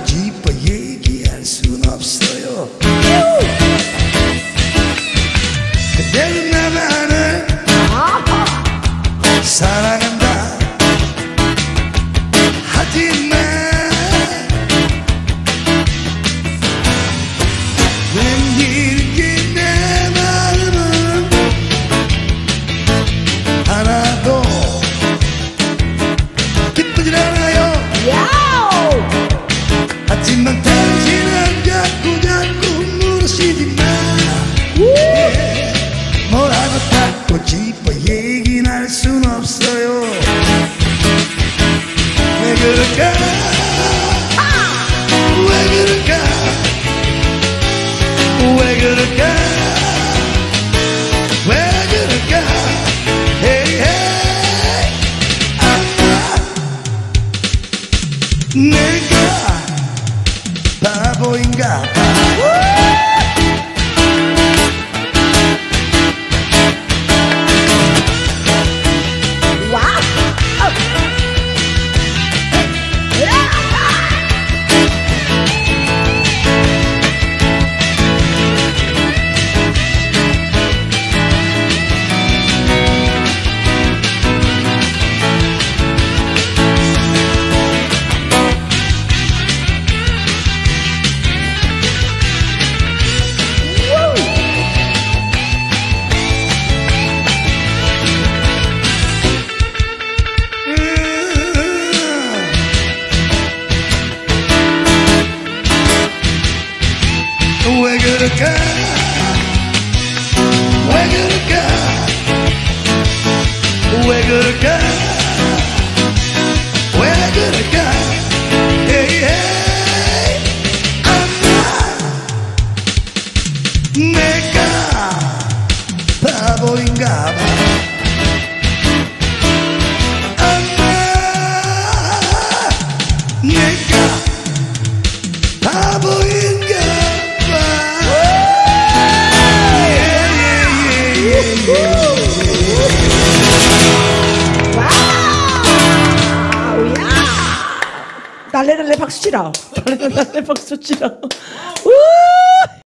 几百年。 물으시지만 예, 뭐라고 닦고 짚어 얘기는 할순 없어요. 왜 그럴까? 왜 그럴까? 왜 그럴까? 내가 바보인가 봐 음. 왜 그럴까 왜 그럴까 왜 그럴까 왜 그럴까 헤이 헤이 엄마 내가 바보인가 봐 엄마 내가 바보인가 날래 날래 박수 치라. 날래 날래 박수 치라. 우!